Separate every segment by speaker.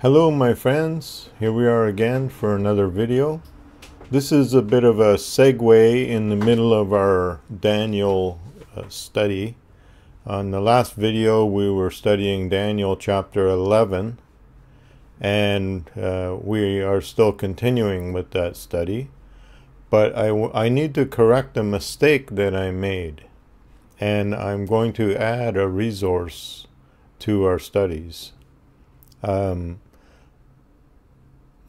Speaker 1: Hello my friends, here we are again for another video. This is a bit of a segue in the middle of our Daniel uh, study. On the last video we were studying Daniel chapter 11 and uh, we are still continuing with that study. But I, I need to correct a mistake that I made and I'm going to add a resource to our studies. Um,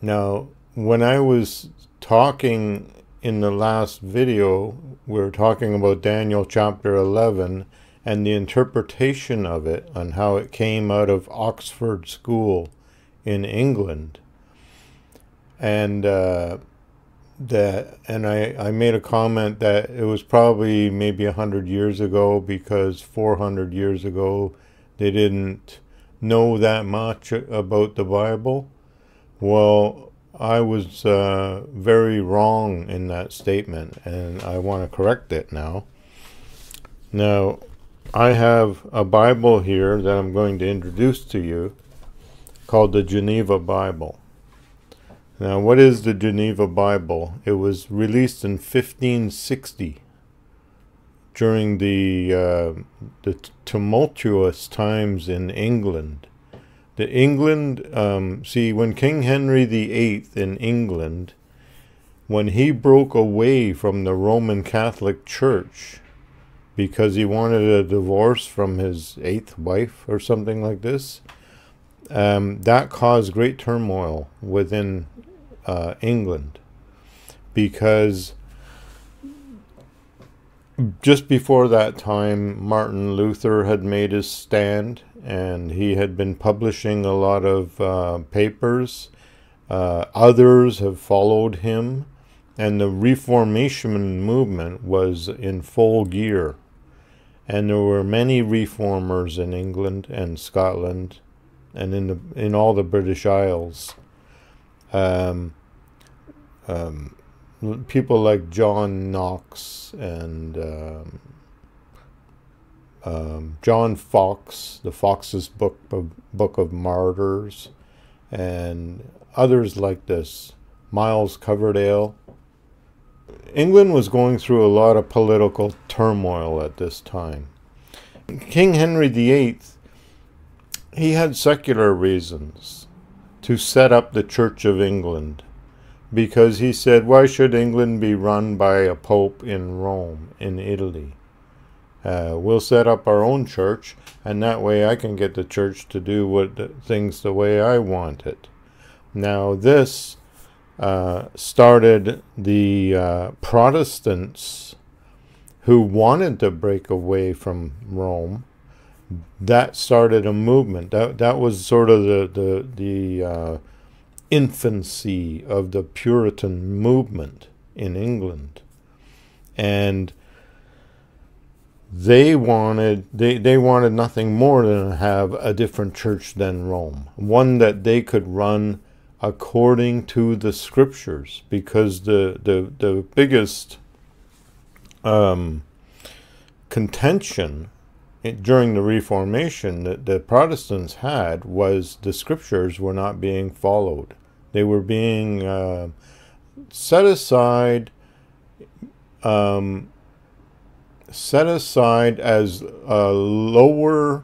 Speaker 1: now, when I was talking in the last video, we were talking about Daniel chapter 11 and the interpretation of it and how it came out of Oxford School in England. And uh, that, and I, I made a comment that it was probably maybe a hundred years ago because 400 years ago they didn't know that much about the Bible. Well, I was uh, very wrong in that statement, and I want to correct it now. Now, I have a Bible here that I'm going to introduce to you called the Geneva Bible. Now, what is the Geneva Bible? It was released in 1560 during the uh, the tumultuous times in England the England, um, see, when King Henry VIII in England, when he broke away from the Roman Catholic Church because he wanted a divorce from his eighth wife or something like this, um, that caused great turmoil within uh, England because just before that time, Martin Luther had made his stand and he had been publishing a lot of uh, papers. Uh, others have followed him, and the Reformation movement was in full gear. And there were many reformers in England and Scotland and in, the, in all the British Isles. Um, um, people like John Knox and um, um, John Foxe, the Foxe's Book of, Book of Martyrs, and others like this, Miles Coverdale. England was going through a lot of political turmoil at this time. King Henry VIII, he had secular reasons to set up the Church of England because he said, why should England be run by a pope in Rome, in Italy? Uh, we'll set up our own church, and that way I can get the church to do what things the way I want it. Now this uh, started the uh, Protestants who wanted to break away from Rome. That started a movement. That that was sort of the the the uh, infancy of the Puritan movement in England. And they wanted they, they wanted nothing more than to have a different church than Rome, one that they could run according to the scriptures, because the the, the biggest um, contention during the Reformation that the Protestants had was the scriptures were not being followed. They were being uh, set aside, um, set aside as a lower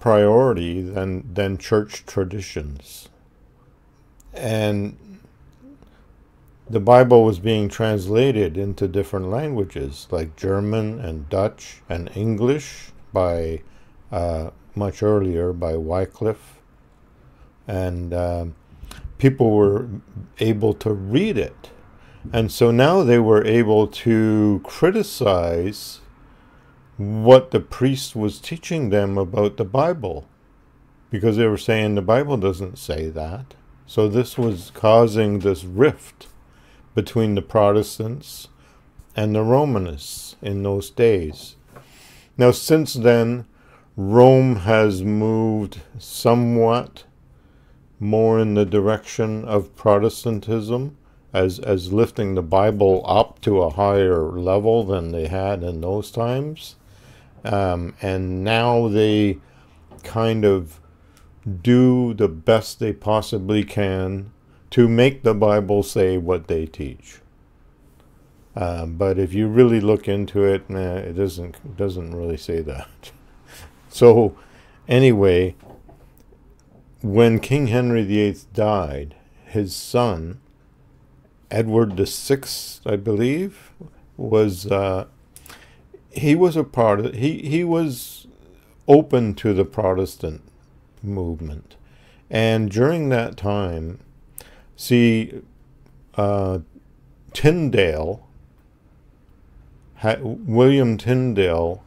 Speaker 1: priority than than church traditions, and the Bible was being translated into different languages like German and Dutch and English by uh, much earlier by Wycliffe. And uh, people were able to read it. And so now they were able to criticize what the priest was teaching them about the Bible because they were saying the Bible doesn't say that. So this was causing this rift between the Protestants and the Romanists in those days. Now, since then, Rome has moved somewhat more in the direction of Protestantism as, as lifting the Bible up to a higher level than they had in those times. Um, and now they kind of do the best they possibly can to make the Bible say what they teach. Um, but if you really look into it, nah, it doesn't doesn't really say that. so, anyway, when King Henry VIII died, his son, Edward VI, I believe, was uh, he was a part of he he was open to the Protestant movement, and during that time, see, uh, Tyndale, had, William Tyndale,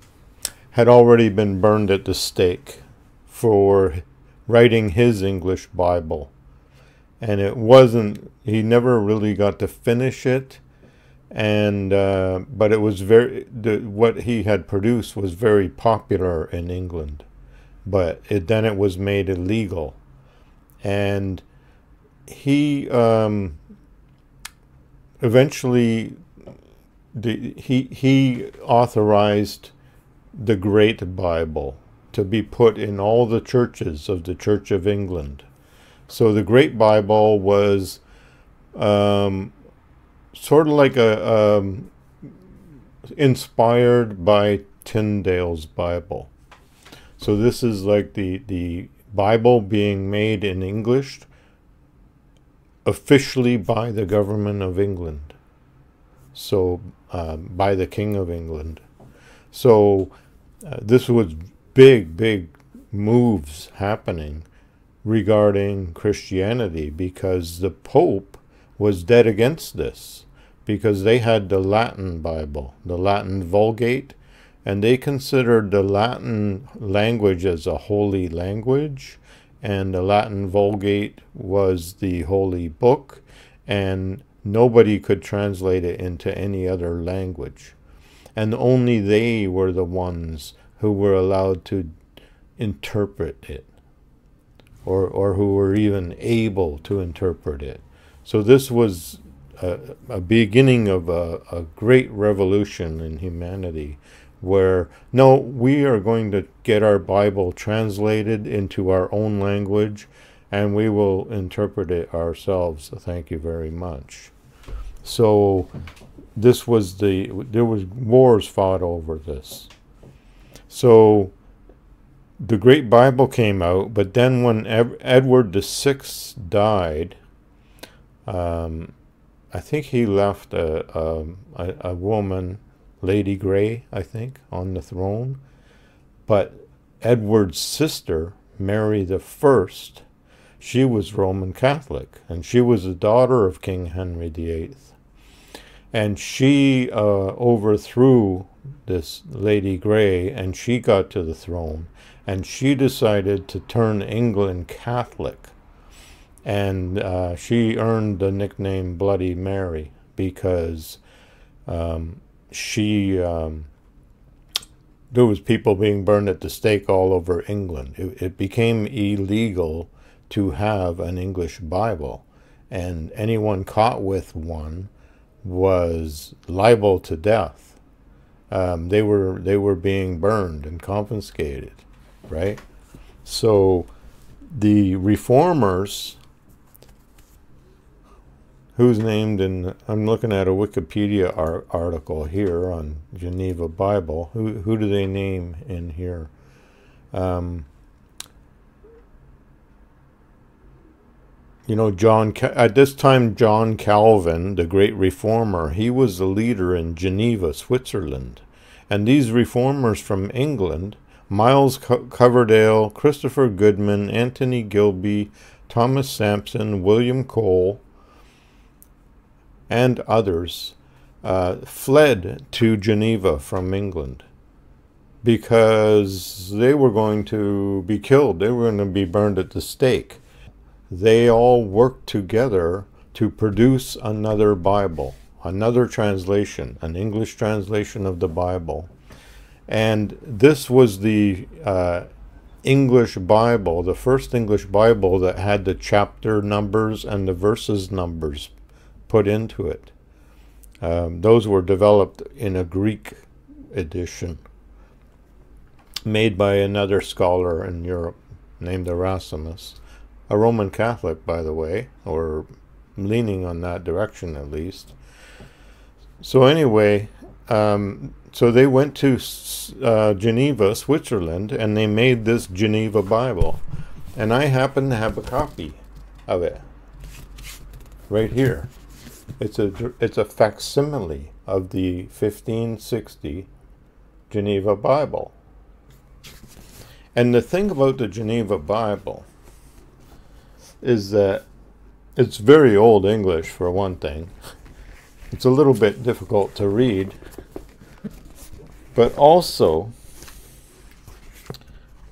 Speaker 1: had already been burned at the stake for writing his English Bible. And it wasn't, he never really got to finish it. And, uh, but it was very, the, what he had produced was very popular in England. But it, then it was made illegal. And he um, eventually, the, he, he authorized the Great Bible to be put in all the churches of the Church of England. So the Great Bible was um, sort of like a um, inspired by Tyndale's Bible. So this is like the the Bible being made in English officially by the government of England. So uh, by the King of England. So uh, this was big, big moves happening regarding Christianity because the Pope was dead against this because they had the Latin Bible, the Latin Vulgate, and they considered the Latin language as a holy language, and the Latin Vulgate was the holy book, and nobody could translate it into any other language. And only they were the ones who were allowed to interpret it or, or who were even able to interpret it. So this was a, a beginning of a, a great revolution in humanity where, no, we are going to get our Bible translated into our own language and we will interpret it ourselves. Thank you very much. So this was the, there was wars fought over this. So the Great Bible came out, but then when Edward VI died, um, I think he left a, a, a woman, Lady Grey, I think, on the throne. But Edward's sister, Mary the First, she was Roman Catholic, and she was the daughter of King Henry VIII. And she uh, overthrew this Lady Grey, and she got to the throne, and she decided to turn England Catholic. And uh, she earned the nickname Bloody Mary because um, she um, there was people being burned at the stake all over England. It, it became illegal to have an English Bible, and anyone caught with one was liable to death um, they were they were being burned and confiscated, right? So the reformers, who's named in, I'm looking at a Wikipedia ar article here on Geneva Bible. Who who do they name in here? Um, you know, John, at this time, John Calvin, the great reformer, he was the leader in Geneva, Switzerland. And these reformers from England, Miles Coverdale, Christopher Goodman, Anthony Gilby, Thomas Sampson, William Cole, and others, uh, fled to Geneva from England because they were going to be killed. They were going to be burned at the stake they all worked together to produce another Bible, another translation, an English translation of the Bible. And this was the uh, English Bible, the first English Bible that had the chapter numbers and the verses numbers put into it. Um, those were developed in a Greek edition made by another scholar in Europe named Erasmus, a Roman Catholic, by the way, or leaning on that direction at least. So anyway, um, so they went to uh, Geneva, Switzerland, and they made this Geneva Bible. And I happen to have a copy of it right here. It's a it's a facsimile of the 1560 Geneva Bible. And the thing about the Geneva Bible is that it's very old English for one thing. It's a little bit difficult to read, but also,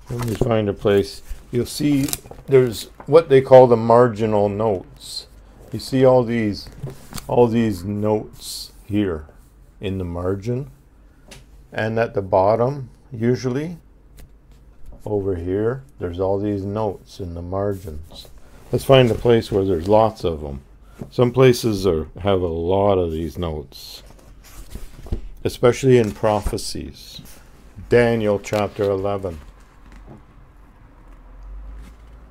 Speaker 1: let me find a place. You'll see there's what they call the marginal notes. You see all these, all these notes here in the margin, and at the bottom, usually, over here, there's all these notes in the margins. Let's find a place where there's lots of them. Some places are, have a lot of these notes, especially in prophecies. Daniel chapter 11.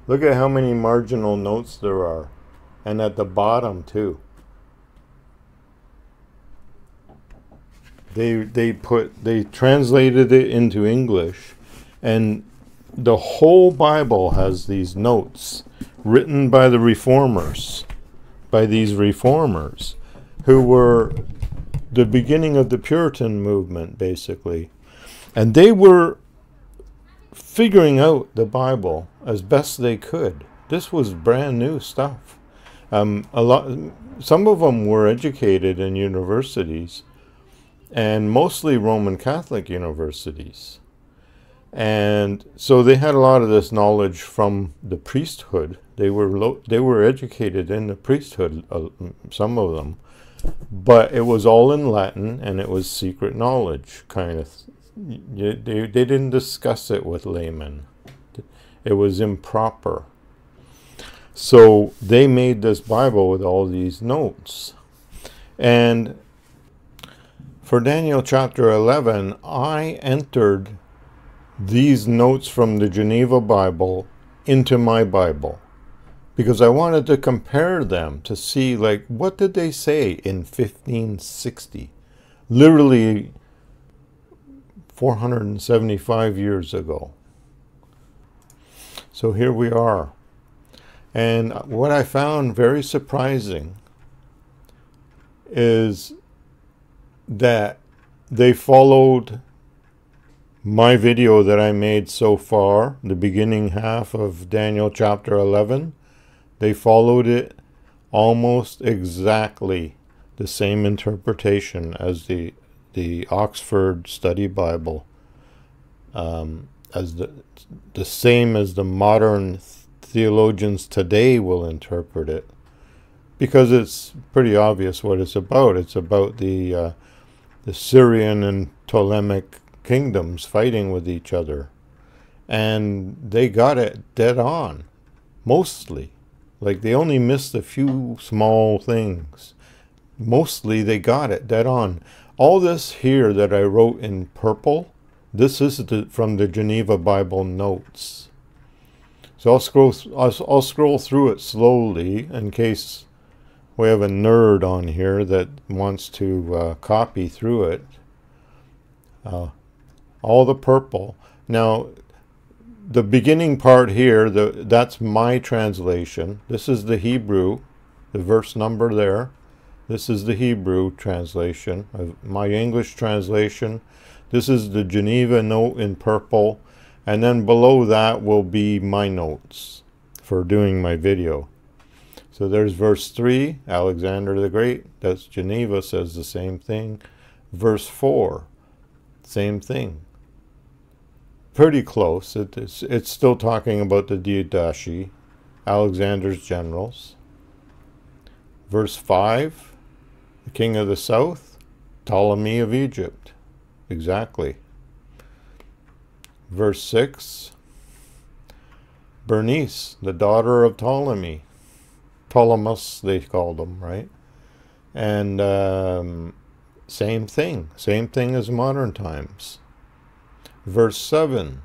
Speaker 1: Look at how many marginal notes there are, and at the bottom too. They they put they translated it into English, and the whole Bible has these notes written by the reformers by these reformers who were the beginning of the Puritan movement, basically. And they were figuring out the Bible as best they could. This was brand new stuff. Um, a lot, some of them were educated in universities, and mostly Roman Catholic universities. And so they had a lot of this knowledge from the priesthood they were they were educated in the priesthood, uh, some of them, but it was all in Latin and it was secret knowledge kind of. Th- they they didn't discuss it with laymen. It was improper. So they made this Bible with all these notes, and for Daniel chapter 11, I entered these notes from the Geneva Bible into my Bible because I wanted to compare them to see, like, what did they say in 1560? Literally 475 years ago. So here we are. And what I found very surprising is that they followed my video that I made so far, the beginning half of Daniel chapter 11, they followed it almost exactly the same interpretation as the the Oxford Study Bible, um, as the the same as the modern theologians today will interpret it, because it's pretty obvious what it's about. It's about the uh, the Syrian and Ptolemaic kingdoms fighting with each other, and they got it dead on, mostly. Like they only missed a few small things. Mostly they got it dead on. All this here that I wrote in purple, this is the, from the Geneva Bible notes. So I'll scroll, I'll, I'll scroll through it slowly in case we have a nerd on here that wants to uh, copy through it. Uh, all the purple. Now, the beginning part here, the, that's my translation. This is the Hebrew, the verse number there. This is the Hebrew translation of my English translation. This is the Geneva note in purple. And then below that will be my notes for doing my video. So there's verse 3, Alexander the Great. That's Geneva says the same thing. Verse 4, same thing pretty close. It, it's, it's still talking about the Diadochi, Alexander's generals. Verse 5, the king of the south, Ptolemy of Egypt. Exactly. Verse 6, Bernice, the daughter of Ptolemy. Ptolemus, they called them, right? And um, same thing, same thing as modern times verse 7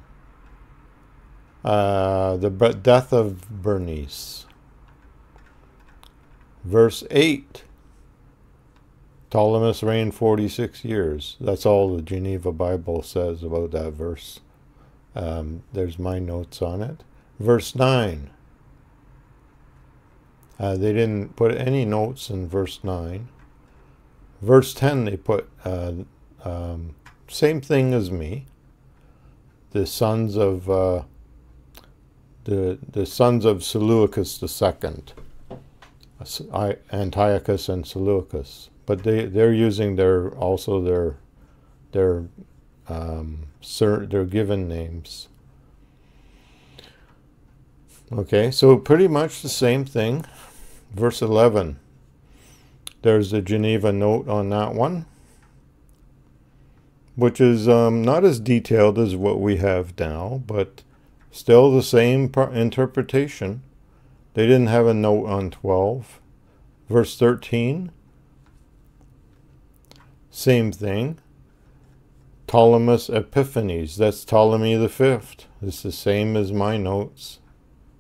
Speaker 1: Uh, the death of Bernice. Verse 8 Ptolemy reigned 46 years. That's all the Geneva Bible says about that verse. Um, there's my notes on it. Verse 9. Uh, they didn't put any notes in verse 9. Verse 10, they put uh, um, same thing as me. The sons of uh, the the sons of Seleucus II, Antiochus and Seleucus. But they they're using their also their their um, their given names. Okay, so pretty much the same thing. Verse 11. There's the Geneva note on that one, which is um, not as detailed as what we have now, but still the same interpretation. They didn't have a note on 12. Verse 13. Same thing. Ptolemy Epiphanes, that's Ptolemy the Fifth. It's the same as my notes.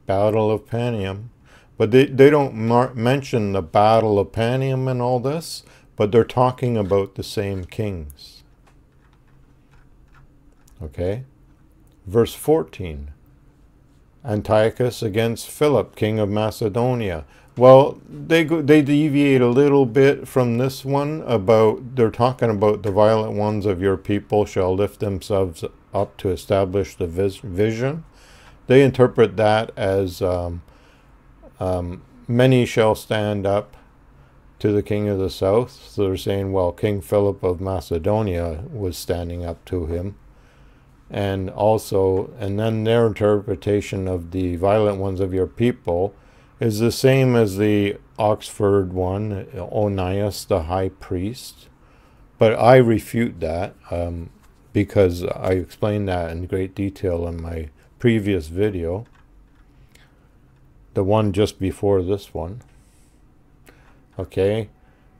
Speaker 1: Battle of Panium. But they, they don't mention the Battle of Panium and all this, but they're talking about the same kings. Okay? Verse 14. Antiochus against Philip, king of Macedonia. Well, they go, they deviate a little bit from this one about they're talking about the violent ones of your people shall lift themselves up to establish the vis vision. They interpret that as um, um, many shall stand up to the king of the south. So they're saying, well, King Philip of Macedonia was standing up to him. And also, and then their interpretation of the violent ones of your people is the same as the Oxford one, Onias the high priest. But I refute that um, because I explained that in great detail in my previous video. The one just before this one. Okay.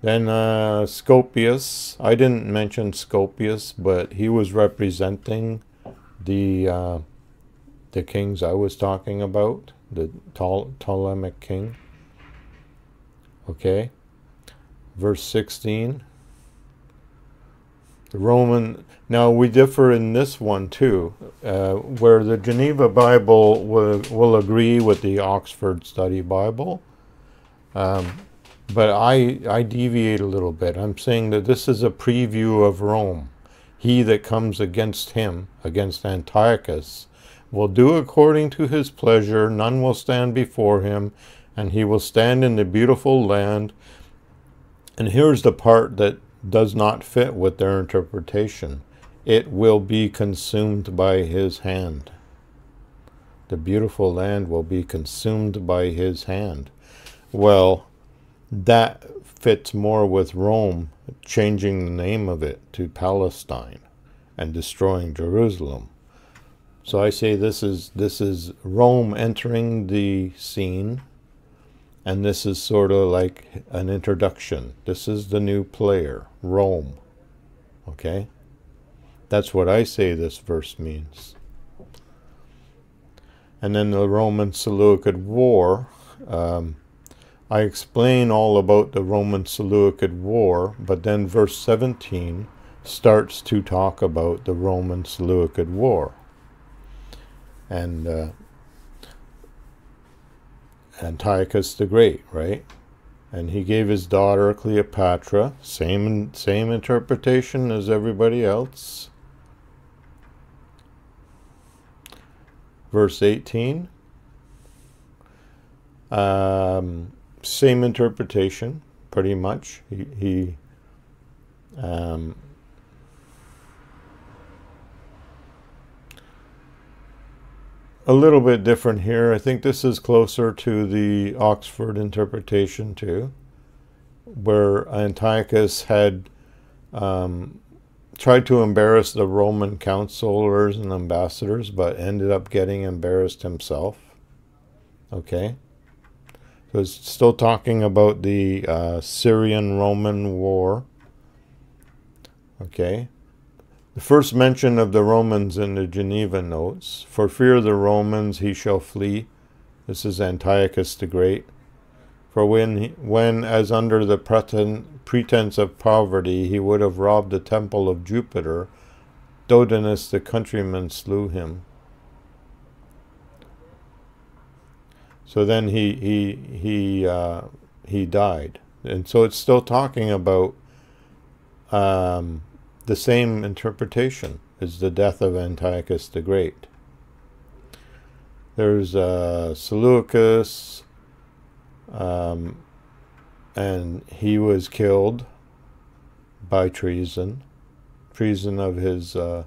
Speaker 1: Then uh, Scopius. I didn't mention Scopius, but he was representing the uh, the kings I was talking about the Ptolemaic king. Okay. Verse 16. The Roman, now we differ in this one too, uh, where the Geneva Bible will, will agree with the Oxford Study Bible. Um, but I, I deviate a little bit. I'm saying that this is a preview of Rome. He that comes against him, against Antiochus, will do according to his pleasure, none will stand before him, and he will stand in the beautiful land. And here's the part that does not fit with their interpretation it will be consumed by his hand. The beautiful land will be consumed by his hand. Well, that fits more with Rome changing the name of it to Palestine and destroying Jerusalem. So I say this is this is Rome entering the scene, and this is sort of like an introduction. This is the new player, Rome. Okay? That's what I say this verse means. And then the Roman Seleucid War. Um, I explain all about the Roman Seleucid War, but then verse 17 starts to talk about the Roman Seleucid War and uh, Antiochus the Great, right? And he gave his daughter Cleopatra, same same interpretation as everybody else. Verse 18, um, same interpretation, pretty much. He, he um, a little bit different here. I think this is closer to the Oxford interpretation too, where Antiochus had um, tried to embarrass the Roman counselors and ambassadors, but ended up getting embarrassed himself. Okay. It's still talking about the uh, Syrian Roman War. Okay. The first mention of the Romans in the Geneva notes. For fear of the Romans he shall flee. This is Antiochus the Great. For when, he, when as under the pretense of poverty he would have robbed the temple of Jupiter, Dodinus the countryman slew him. So then he he he uh, he died, and so it's still talking about um, the same interpretation as the death of Antiochus the Great. There's uh, Seleucus, um, and he was killed by treason, treason of his uh,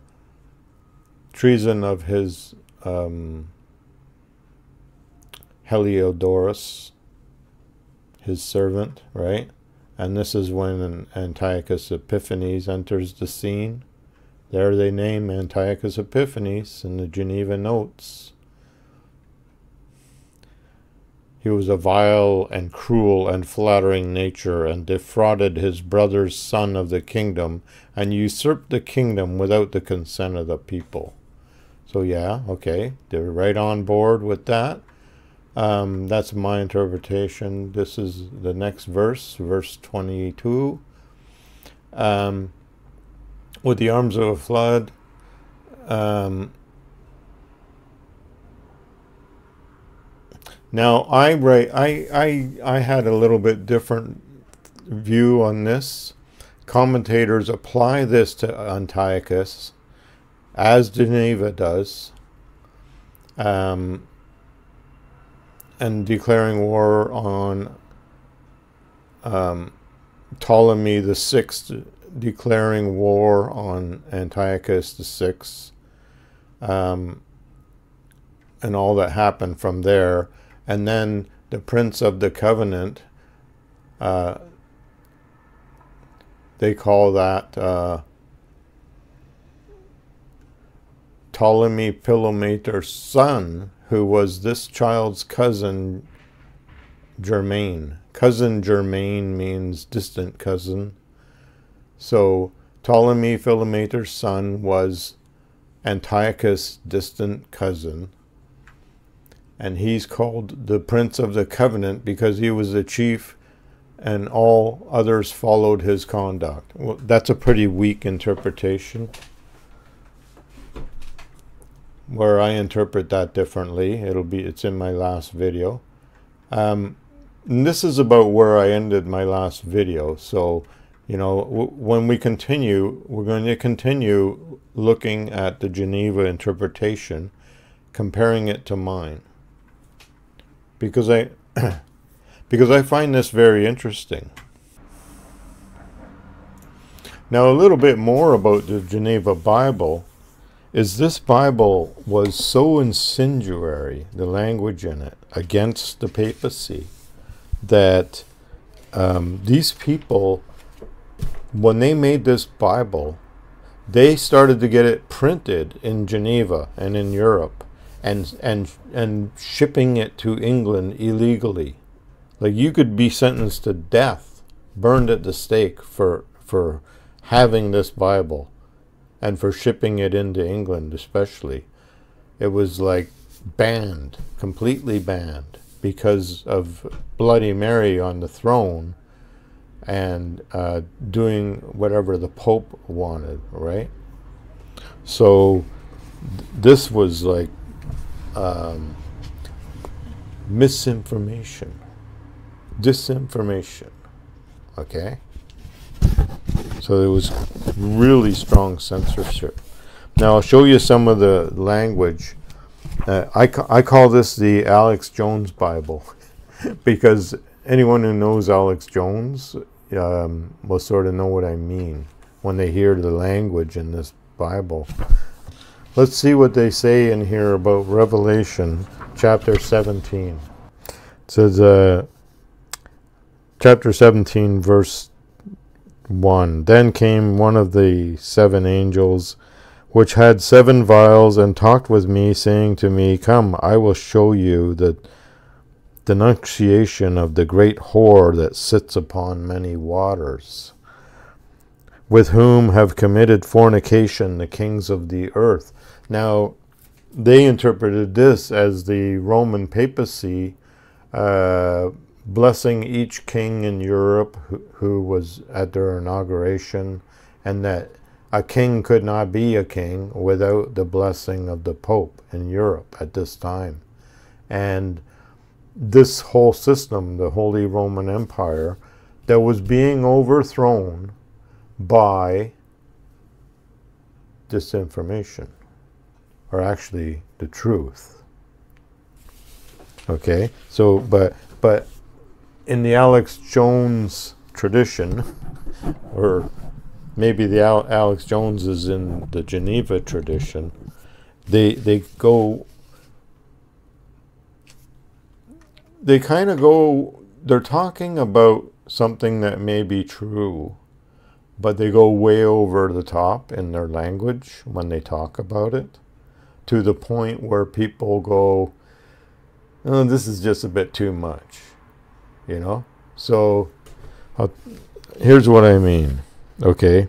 Speaker 1: treason of his um, Heliodorus, his servant, right? And this is when Antiochus Epiphanes enters the scene. There they name Antiochus Epiphanes in the Geneva Notes. He was a vile and cruel and flattering nature, and defrauded his brother's son of the kingdom, and usurped the kingdom without the consent of the people. So yeah, okay, they're right on board with that. Um, that's my interpretation. This is the next verse, verse 22. Um, with the arms of a flood, um, now I write, I, I, I had a little bit different view on this. Commentators apply this to Antiochus, as Geneva does. Um, and declaring war on um, Ptolemy the Sixth, declaring war on Antiochus the Sixth, um, and all that happened from there, and then the Prince of the Covenant. Uh, they call that uh, Ptolemy Philometor's son, who was this child's cousin, Germain. Cousin Germain means distant cousin. So Ptolemy Philometor's son was Antiochus' distant cousin. And he's called the Prince of the Covenant because he was the chief and all others followed his conduct. Well, that's a pretty weak interpretation where I interpret that differently. It'll be it's in my last video. Um, this is about where I ended my last video. So, you know, when we continue, we're going to continue looking at the Geneva interpretation, comparing it to mine, because I because I find this very interesting. Now, a little bit more about the Geneva Bible is this Bible was so incendiary, the language in it, against the papacy, that um, these people, when they made this Bible, they started to get it printed in Geneva and in Europe and and and shipping it to England illegally. Like you could be sentenced to death, burned at the stake for for having this Bible and for shipping it into England especially. It was like banned, completely banned, because of Bloody Mary on the throne and uh, doing whatever the Pope wanted, right? So th this was like um, misinformation, disinformation, okay? So there was really strong censorship. Now I'll show you some of the language. Uh, I, ca I call this the Alex Jones Bible because anyone who knows Alex Jones um, will sort of know what I mean when they hear the language in this Bible. Let's see what they say in here about Revelation chapter 17. It says, uh, chapter 17, verse 1 Then came one of the seven angels, which had seven vials, and talked with me, saying to me, Come, I will show you the denunciation of the great whore that sits upon many waters, with whom have committed fornication the kings of the earth. Now, they interpreted this as the Roman papacy uh, blessing each king in Europe who, who was at their inauguration, and that a king could not be a king without the blessing of the Pope in Europe at this time. And this whole system, the Holy Roman Empire, that was being overthrown by disinformation, or actually the truth. Okay, so, but, but in the Alex Jones tradition, or maybe the Al Alex Jones is in the Geneva tradition, they, they go they kind of go, they're talking about something that may be true, but they go way over the top in their language when they talk about it to the point where people go, oh, this is just a bit too much, you know? So I'll, here's what I mean, okay?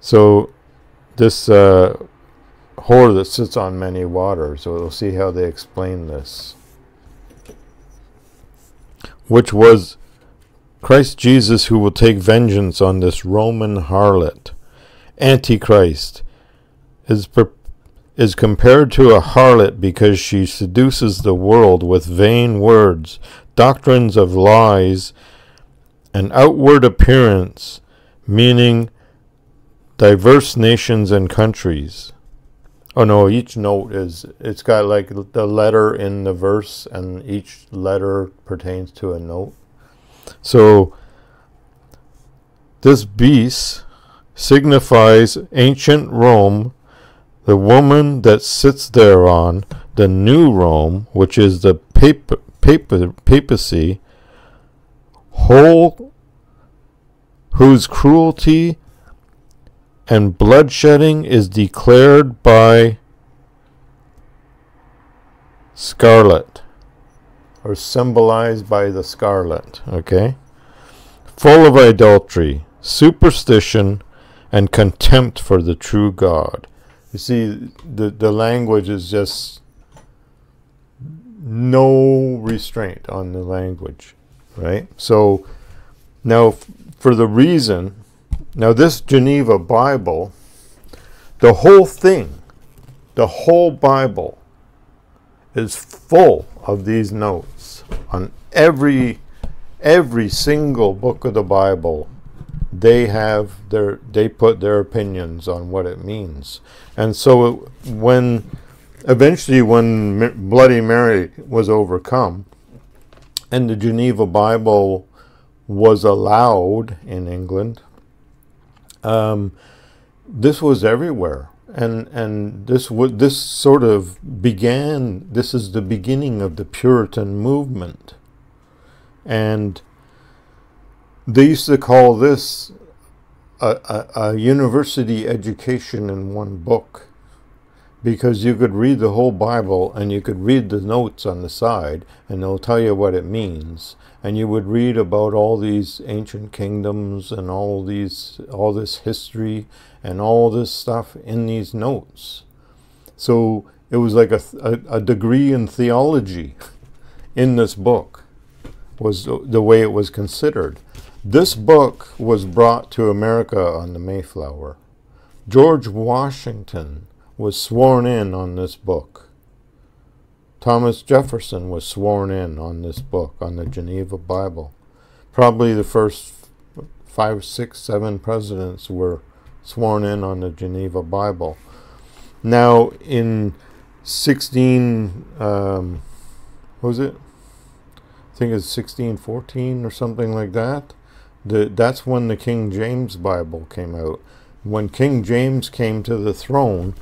Speaker 1: So this uh, whore that sits on many waters, so we'll see how they explain this which was Christ Jesus who will take vengeance on this Roman harlot. Antichrist is, is compared to a harlot because she seduces the world with vain words, doctrines of lies, and outward appearance, meaning diverse nations and countries. Oh no, each note is, it's got like the letter in the verse and each letter pertains to a note. So this beast signifies ancient Rome, the woman that sits thereon, the new Rome, which is the pap pap papacy, whole whose cruelty and bloodshedding is declared by scarlet or symbolized by the scarlet okay? Full of idolatry superstition and contempt for the true god. You see the the language is just no restraint on the language right? So now for the reason now, this Geneva Bible, the whole thing, the whole Bible is full of these notes on every every single book of the Bible. They have their they put their opinions on what it means. And so it, when eventually when bloody mary was overcome and the geneva bible was allowed in england um, this was everywhere, and and this would this sort of began. This is the beginning of the Puritan movement, and they used to call this a, a, a university education in one book because you could read the whole Bible and you could read the notes on the side and they'll tell you what it means. And you would read about all these ancient kingdoms and all these all this history and all this stuff in these notes. So it was like a, a, a degree in theology in this book was the way it was considered. This book was brought to america on the mayflower. George washington was sworn in on this book Thomas Jefferson was sworn in on this book, on the Geneva Bible. Probably the first five, six, seven presidents were sworn in on the Geneva Bible. Now, in 16, um, was it? I think it's 1614 or something like that. The, that's when the King James Bible came out. When King James came to the throne,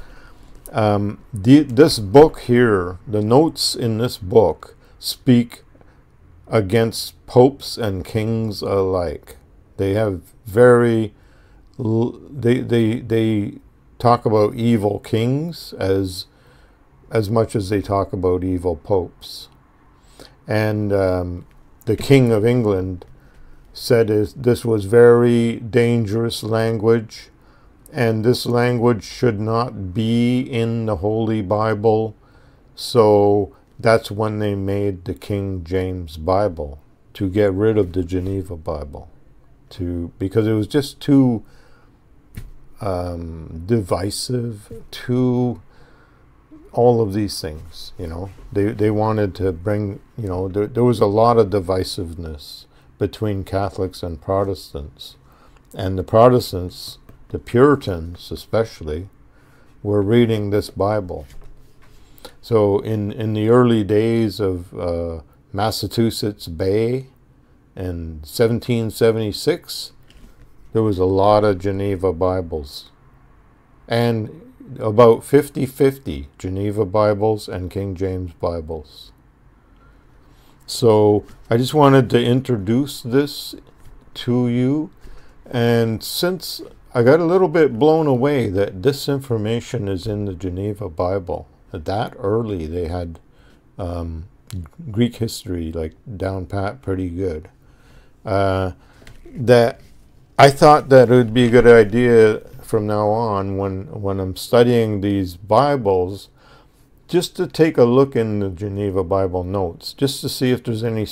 Speaker 1: um, the, this book here, the notes in this book speak against popes and kings alike. They have very, they, they, they talk about evil kings as, as much as they talk about evil popes. And um, the King of England said is this was very dangerous language and this language should not be in the Holy Bible. So that's when they made the King James Bible to get rid of the Geneva Bible to because it was just too um, divisive, too all of these things. You know, they they wanted to bring. You know, there, there was a lot of divisiveness between Catholics and Protestants, and the Protestants, the Puritans especially, were reading this Bible. So in in the early days of uh, Massachusetts Bay in 1776, there was a lot of Geneva Bibles. And about 50-50 Geneva Bibles and King James Bibles. So I just wanted to introduce this to you. And since I got a little bit blown away that this information is in the Geneva Bible, that early they had um, Greek history like down pat pretty good. Uh, that I thought that it would be a good idea from now on when when I'm studying these Bibles just to take a look in the Geneva Bible notes just to see if there's any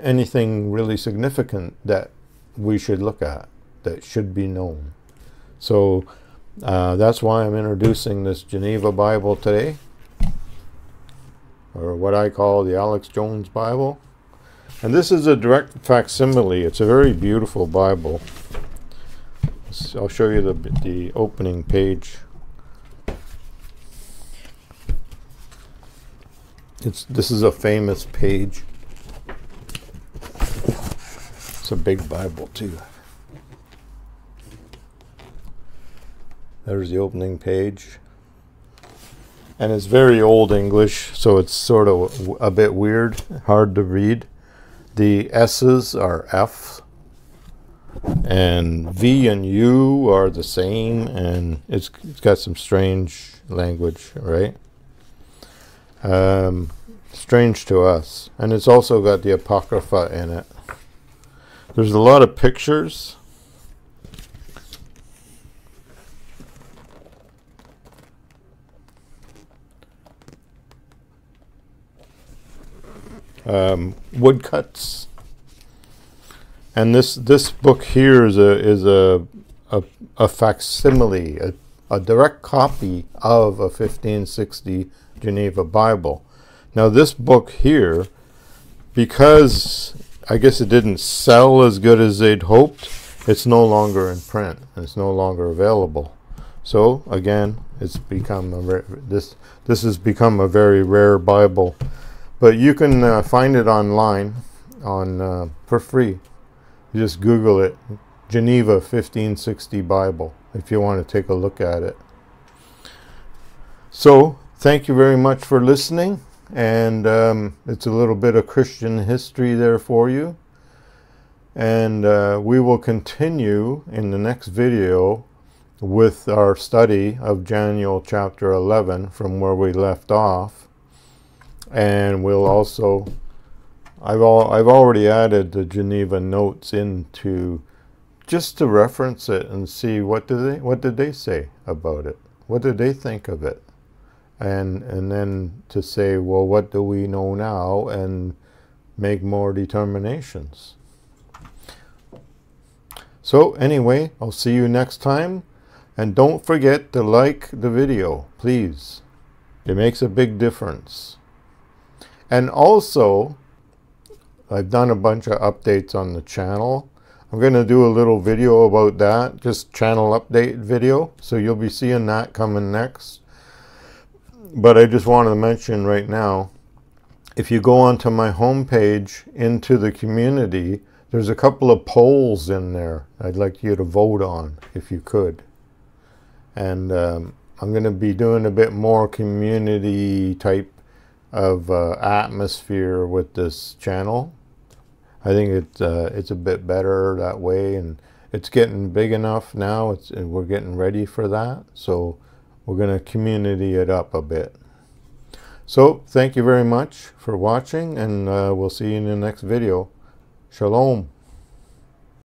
Speaker 1: anything really significant that we should look at that should be known. So uh, that's why I'm introducing this Geneva Bible today or what I call the Alex Jones Bible. And this is a direct facsimile. It's a very beautiful Bible. I'll show you the, the opening page. It's This is a famous page. It's a big Bible too. There's the opening page. And it's very old English, so it's sort of a bit weird, hard to read. The S's are F, and V and U are the same, and it's, it's got some strange language, right? Um, strange to us. And it's also got the Apocrypha in it. There's a lot of pictures. Um, woodcuts. And this this book here is a is a a, a facsimile, a, a direct copy of a 1560 Geneva Bible. Now this book here, because I guess it didn't sell as good as they'd hoped, it's no longer in print. It's no longer available. So again, it's become a this this has become a very rare Bible. But you can uh, find it online on uh, for free. You just Google it, Geneva 1560 Bible, if you want to take a look at it. So, thank you very much for listening. And um, it's a little bit of Christian history there for you. And uh, we will continue in the next video with our study of Daniel chapter 11 from where we left off and we'll also I've all I've already added the Geneva notes into just to reference it and see what did they what did they say about it? What did they think of it? And and then to say well what do we know now? And make more determinations. So anyway I'll see you next time. And don't forget to like the video please. It makes a big difference and also, I've done a bunch of updates on the channel. I'm going to do a little video about that, just channel update video. So you'll be seeing that coming next. But I just wanted to mention right now, if you go onto my homepage into the community, there's a couple of polls in there I'd like you to vote on if you could. And um, I'm going to be doing a bit more community type of uh, atmosphere with this channel. I think it's uh, it's a bit better that way, and it's getting big enough now. It's and we're getting ready for that, so we're going to community it up a bit. So thank you very much for watching, and uh, we'll see you in the next video. Shalom.